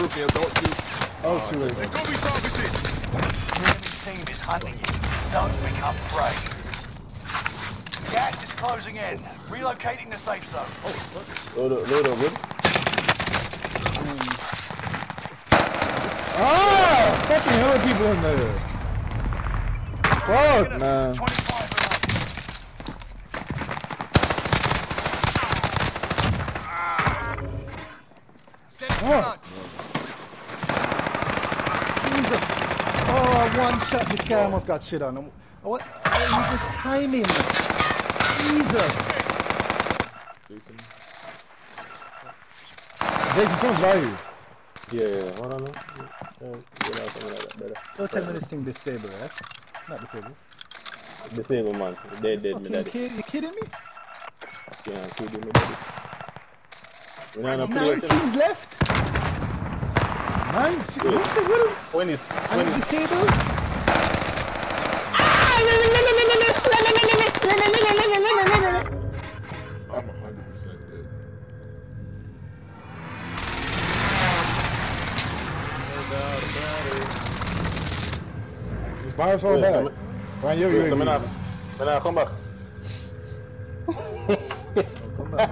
roof, yeah, don't shoot. Oh, too late. They've got me targeted. The enemy team is hunting you. Don't become prey. Gas is closing in. Relocating the safe zone. Load up, load up, good. Ah! Fucking hell of people in there. Fuck, man. 25 remaining. Send it Oh. Jesus. Oh, I one shot this guy almost got shit on. him. I want, I want just timing. Jesus. Jason. Jason, someone's right here. Yeah, yeah, hold on. now. Yeah, get out something like that, better. Don't tell me this thing disabled, eh? Not disabled. Disabled man. Dead, dead, me daddy. kid, you kidding me? Yeah, kid, me daddy. We not put it 19 left? Nine? What the, what is... 20, And 20. disabled? I'm 100% dead. Just buy us all Wait, back. some- Ryan, yo, Wait, yo, so me yo. not, me not come back. Come back,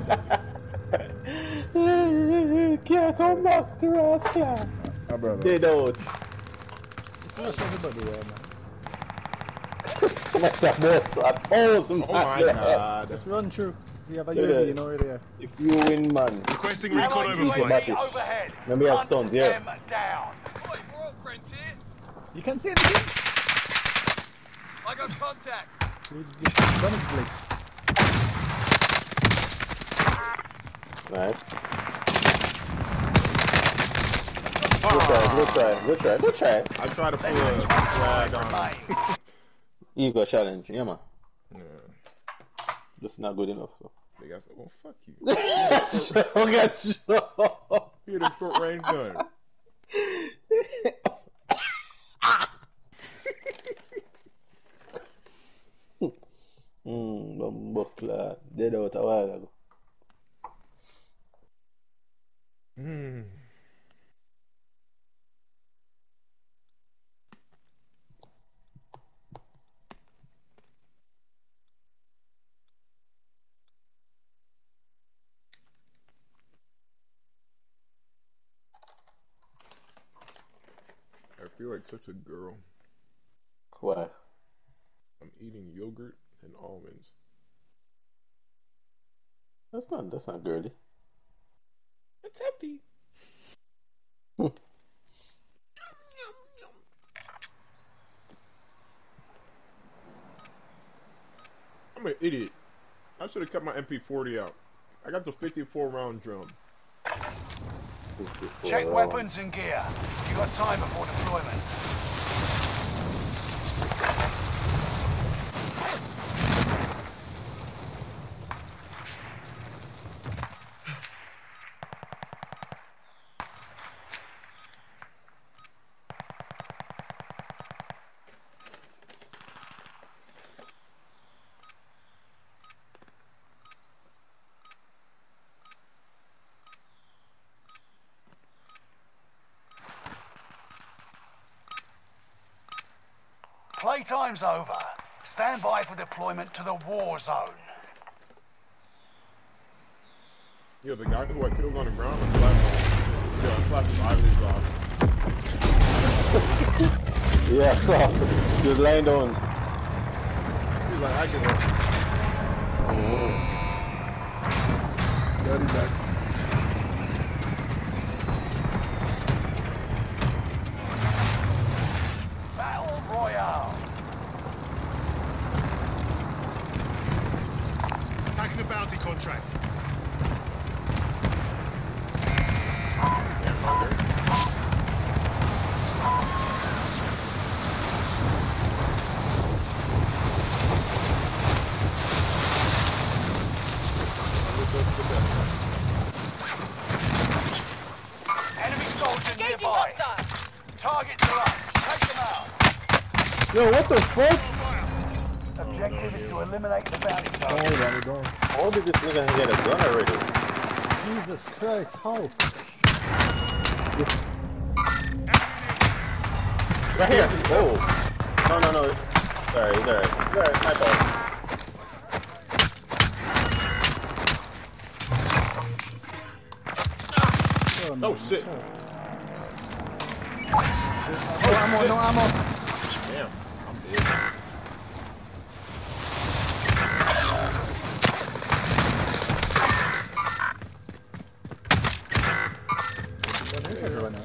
Can't come back to us, class. My brother. Dead out. Flush everybody there, man. Come back to boat. A thousand, Oh my man. god. Just run through. You have a Yeah. UAV, you know where they are. If you win, man. Requesting Ammo recon UAV overflight. Batty. overhead. Let me have stones, yeah. them down. Oi, we're all friends here. You can see anything? I got contacts. You just run it, Nice. Good try, good try, good try, good try. I try to pull a flag 25 on. Ego challenge, yeah, man. Yeah. That's not good enough, so. They got, oh, fuck you. Look at you. Here, the short range gun. Hmm, bumbuckler. Dead out a while ago. Such a girl. What? I'm eating yogurt and almonds. That's not, that's not girly. It's healthy. I'm an idiot. I should have kept my MP40 out. I got the 54 round drum. Check weapons and gear. You got time before deployment. Playtime's over. Stand by for deployment to the war zone. Yo, the guy who I killed on the ground on the platform. Yo, I slapped uh, his eyelids off. Yeah, so, just lying down. He's like, I give up. Daddy back. Yo, what the fuck? Objective is to eliminate the bounty Don't target. worry about it, don't. How did this nigga get a gun already? Jesus Christ, how? This, Right here. Oh. No, no, no. Sorry, it's alright. It's alright. My fault. Oh, Oh, shit. Oh, no ammo, no ammo. Damn. I'm dead.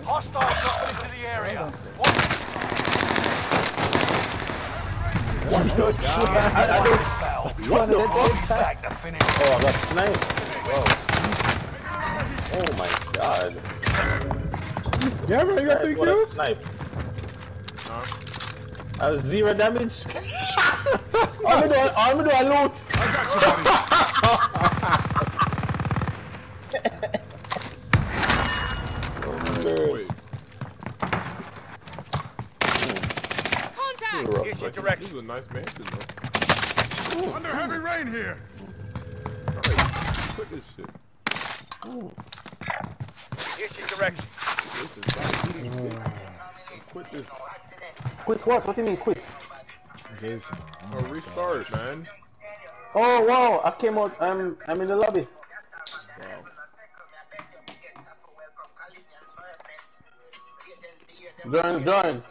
Hostile dropping into the area. Watch I, I don't. One of the dead back to finish. Oh, I got sniped. Whoa. Oh my god. Yeah, bro, you got three What a kills? snipe. I was zero damage. I'm gonna do, I'm gonna do a loot. I got you, buddy. Wait. Contact! Rough, Here's your like- This is a nice mansion, though. Under heavy rain here. Alright, quit this shit. Here's your direction. This is not. Quit this. Quit what? What do you mean quit? Jason. Oh, restart, man. Oh wow, I came out. I'm I'm in the lobby. Join, join.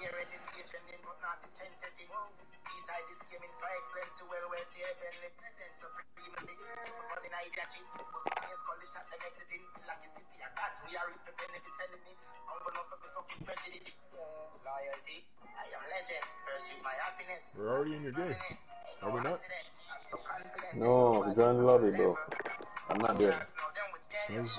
We're already in your game. Are we not? No, join the lobby, bro. I'm not there. There's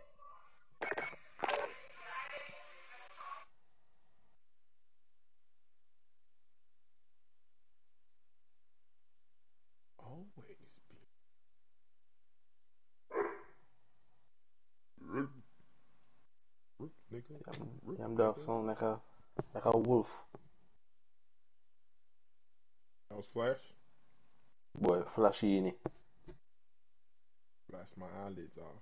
Root, nigga. I'm dog nigga. sound like a like a wolf. That was Flash. Boy, flashy in it. Flash my eyelids off.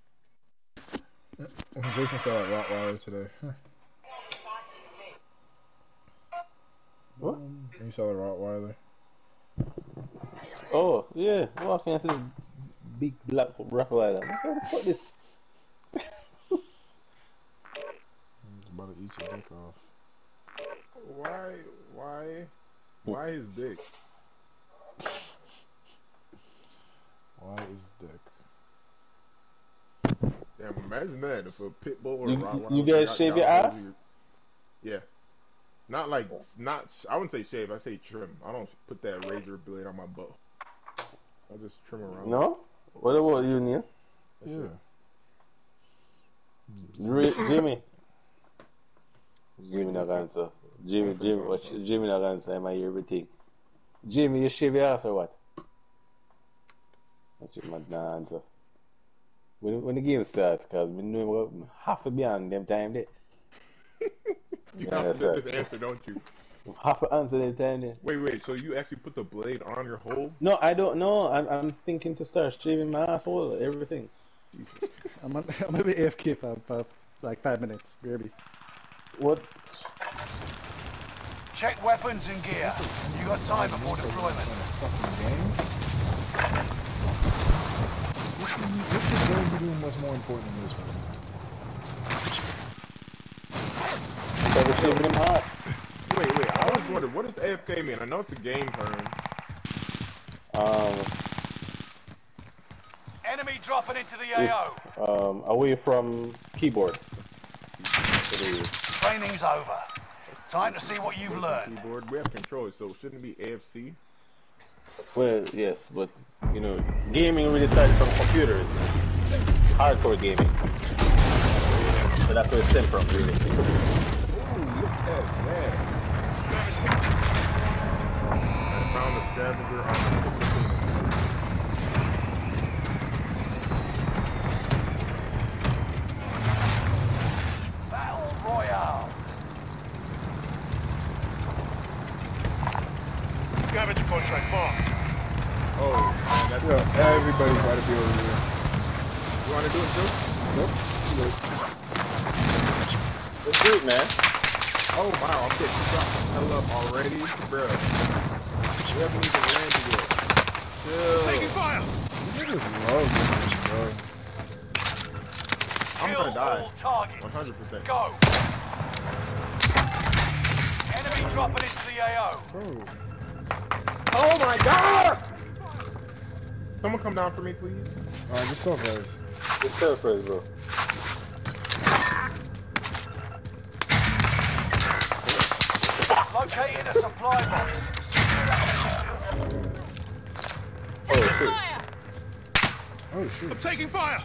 Jason saw that Rottweiler today. What? He saw the Rottweiler. Oh, yeah. Walking into the big black Rottweiler. I what the fuck this? He's about to eat your dick off. Why? Why? Why his dick? Why is dick? Damn, imagine that if a pit bull or a You- Rottweiler you guys shave your ass? your- Yeah. Not like not. I wouldn't say shave. I say trim. I don't put that razor blade on my butt. I just trim around. No? What about you, Neil? Yeah. Jimmy. Jimmy not answer. Jimmy, Jimmy, what? Jimmy not answer. Am I hear everything? Jimmy, you shave your ass or what? What you mad not answer? When, when the game starts, cause me know I'm half a beyond them time there. You Yeah, have that's to this answer, don't you? Half a answer them time there. Wait, wait. So you actually put the blade on your hole? No, I don't know. I'm, I'm thinking to start shaving my asshole, everything. I'm, on, I'm gonna be AFK for, for like five minutes, maybe. What? Check weapons and gear. You got time before deployment. Fucking game. Which one, which of the game you doing was more important than this one? So we're shaving him ass. Wait, wait. I was wondering, what does AFK mean? I know it's a game term. Um, Enemy dropping into the AO. it's um away from keyboard. Training's over. It's time to see what you've learned. Keyboard. We have controllers, so shouldn't it be AFC? Well, yes, but you know, gaming really started from computers, hardcore gaming. So that's where it stemmed from, really. Ooh, look at that. I found a scavenger on Oh wow, I'm getting shot from hell up already, bro. We haven't even landed yet. Chill. Taking fire. Niggas love this, bro. I'm gonna die. 100%. Go. Enemy dropping into the AO. Bro. Oh my god! Someone come down for me, please. Alright, just self res. Good surprise, bro. Located a supply box. Oh, shit. Oh shit. Taking fire.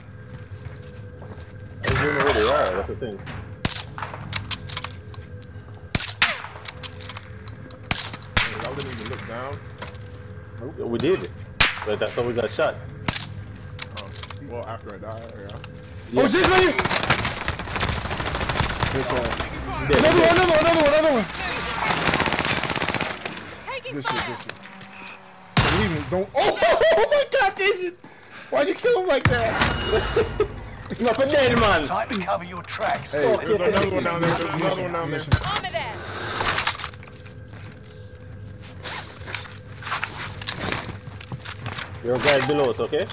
I don't even know where they are, that's the thing. Y'all didn't even look down. Yeah, We did. But that's how we got shot. Oh, well, after I died, yeah. Oh, Jay's right here! Bitch ass. Dead, Another one, another one, another one, another one! Taking Good shit, fire. good shit. Don't leave me, don't. Oh, oh my god, Jason! Why'd you kill him like that? He's not a dead man. Time to cover your tracks. Hey, There's another one down there. There's another one down there. Mission. Armor there. Your guy below us, okay?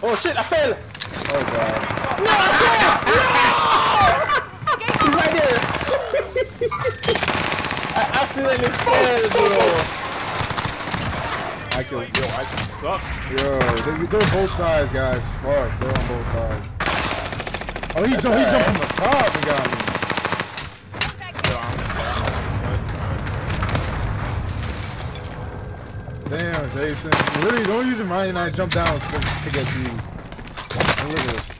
Oh shit, I fell! Oh god. He's right there! I accidentally fell, bro! I killed Yo, I can suck. Yo, they, they're both sides, guys. Fuck, they're on both sides. Oh, he, jumped, he jumped from the top and got me. Damn, Jason. Literally, don't use your mind and I jump down it's supposed to get to you. Look at this.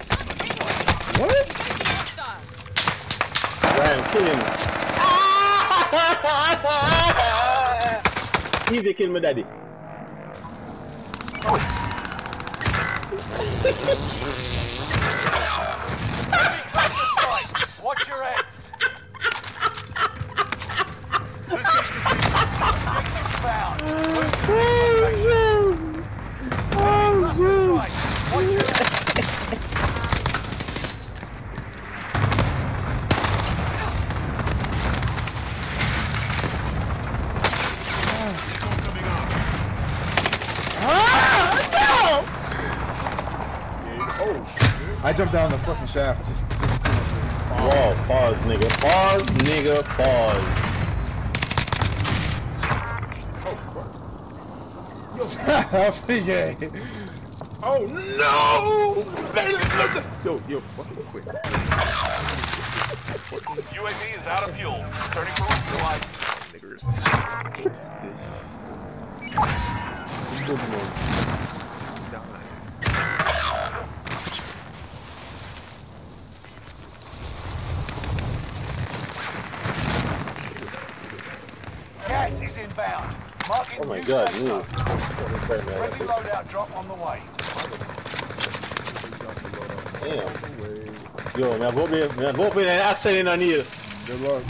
What? Hostile. Ryan, kill him! Easy kill me, daddy. Watch your heads. Found. Right. Watch your heads. I jumped down the fucking shaft. Just, just pretty much it. Whoa, pause, nigga. Pause, nigga, pause. Oh, yeah. Oh no! Yo, yo, fucking quick. UAV is out of fuel. Turning for resupply. Niggers. Gas is inbound. Marking Oh my god, safe ooh. zone. Friendly, Friendly loadout drop on the way. Damn. Yo, man, go up there, man, go up there and action in on you. Good luck.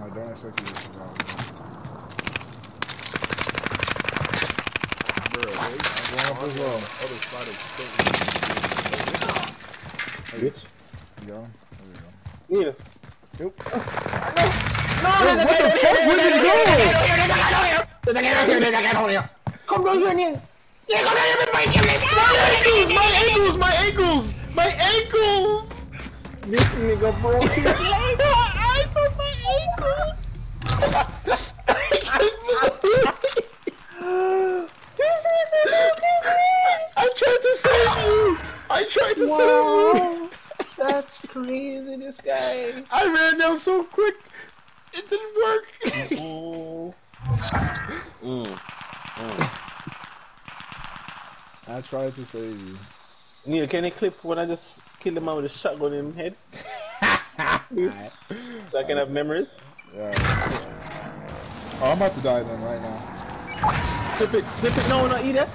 I don't expect you to survive. Bro, they Going up as well. other side of Bitch. You got him? There we go. Neil. Nope. No, what the fuck? Where did he go? Come down here, Neil. My ankles! My ankles! My ankles! My ankles! This nigga broke his I broke my ankles! I tried to save you! I tried to save you! That's crazy, this guy. I ran down so quick! It didn't work! Mm. Mm. I tried to save you. Neil, can you clip when I just killed the man with a shotgun in his head? Please? So I can have memories? Yeah. Oh, I'm about to die then right now. Clip it, clip it now, not idiot.